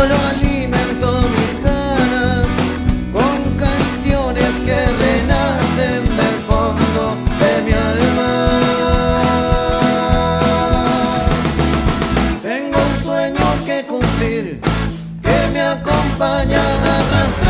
solo alimento mis ganas con canciones que renacen del fondo de mi alma. Tengo un sueño que cumplir que me acompaña a arrastrar.